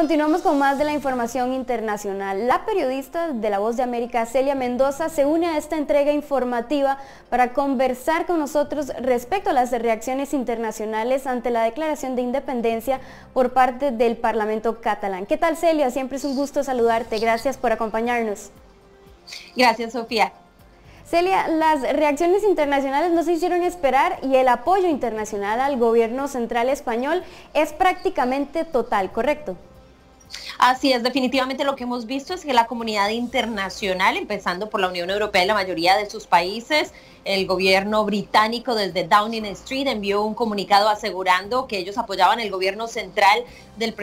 continuamos con más de la información internacional. La periodista de La Voz de América, Celia Mendoza, se une a esta entrega informativa para conversar con nosotros respecto a las reacciones internacionales ante la declaración de independencia por parte del Parlamento catalán. ¿Qué tal, Celia? Siempre es un gusto saludarte. Gracias por acompañarnos. Gracias, Sofía. Celia, las reacciones internacionales no se hicieron esperar y el apoyo internacional al gobierno central español es prácticamente total, ¿correcto? Así es, definitivamente lo que hemos visto es que la comunidad internacional, empezando por la Unión Europea y la mayoría de sus países, el gobierno británico desde Downing Street envió un comunicado asegurando que ellos apoyaban el gobierno central del,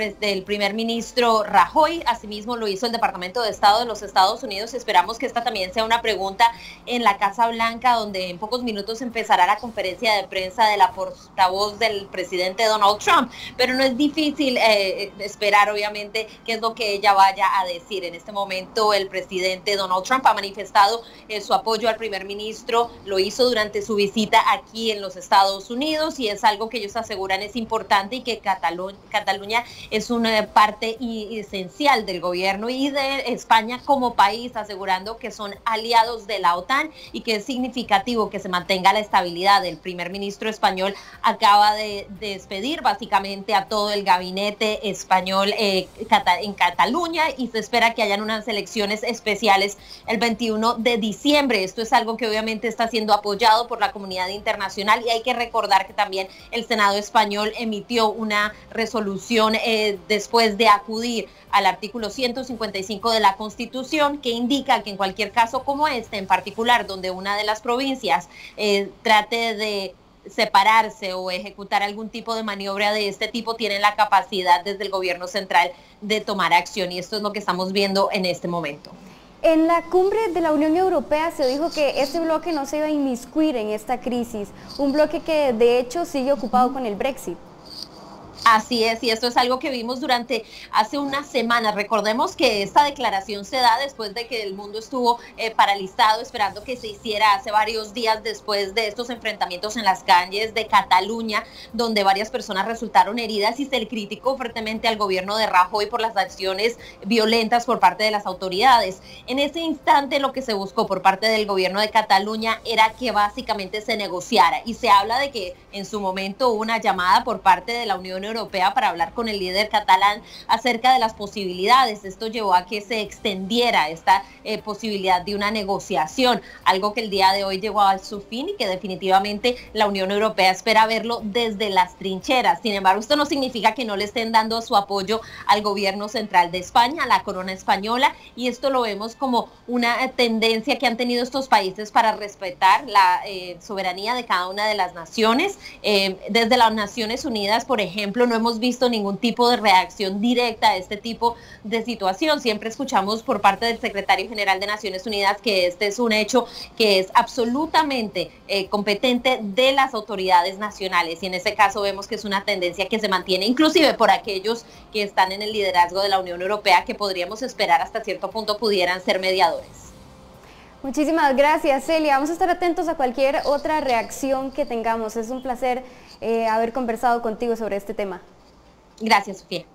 primer ministro Rajoy. Asimismo lo hizo el Departamento de Estado de los Estados Unidos. Esperamos que esta también sea una pregunta en la Casa Blanca, donde en pocos minutos empezará la conferencia de prensa de la portavoz del presidente Donald Trump. Pero no es difícil eh, esperar, obviamente, qué es lo que ella vaya a decir. En este momento el presidente Donald Trump ha manifestado eh, su apoyo al primer ministro lo hizo durante su visita aquí en los Estados Unidos y es algo que ellos aseguran es importante y que Cataluña es una parte esencial del gobierno y de España como país, asegurando que son aliados de la OTAN y que es significativo que se mantenga la estabilidad. El primer ministro español acaba de, despedir básicamente a todo el gabinete español eh, en Cataluña y se espera que hayan unas elecciones especiales el 21 de diciembre. Esto es algo que obviamente está siendo apoyado por la comunidad internacional y hay que recordar que también el Senado español emitió una resolución eh, después de acudir al artículo 155 de la Constitución que indica que en cualquier caso como este en particular, donde una de las provincias eh, trate de separarse o ejecutar algún tipo de maniobra de este tipo, tienen la capacidad desde el gobierno central de tomar acción y esto es lo que estamos viendo en este momento. En la cumbre de la Unión Europea se dijo que este bloque no se iba a inmiscuir en esta crisis, un bloque que de hecho sigue ocupado con el Brexit. Así es, y esto es algo que vimos durante hace unas semanas. Recordemos que esta declaración se da después de que el mundo estuvo eh, paralizado esperando que se hiciera hace varios días después de estos enfrentamientos en las calles de Cataluña, donde varias personas resultaron heridas y se criticó fuertemente al gobierno de Rajoy por las acciones violentas por parte de las autoridades. En ese instante lo que se buscó por parte del gobierno de Cataluña era que básicamente se negociara y se habla de que en su momento hubo una llamada por parte de la Unión Europea Europea para hablar con el líder catalán acerca de las posibilidades. Esto llevó a que se extendiera esta eh, posibilidad de una negociación, algo que el día de hoy llegó a su fin y que definitivamente la Unión Europea espera verlo desde las trincheras. Sin embargo, esto no significa que no le estén dando su apoyo al gobierno central de España, a la corona española, y esto lo vemos como una tendencia que han tenido estos países para respetar la eh, soberanía de cada una de las naciones. Eh, desde las Naciones Unidas, por ejemplo, no hemos visto ningún tipo de reacción directa a este tipo de situación. Siempre escuchamos por parte del secretario general de Naciones Unidas que este es un hecho que es absolutamente eh, competente de las autoridades nacionales y en ese caso vemos que es una tendencia que se mantiene inclusive por aquellos que están en el liderazgo de la Unión Europea que podríamos esperar hasta cierto punto pudieran ser mediadores. Muchísimas gracias, Celia. Vamos a estar atentos a cualquier otra reacción que tengamos. Es un placer eh, haber conversado contigo sobre este tema. Gracias, Sofía.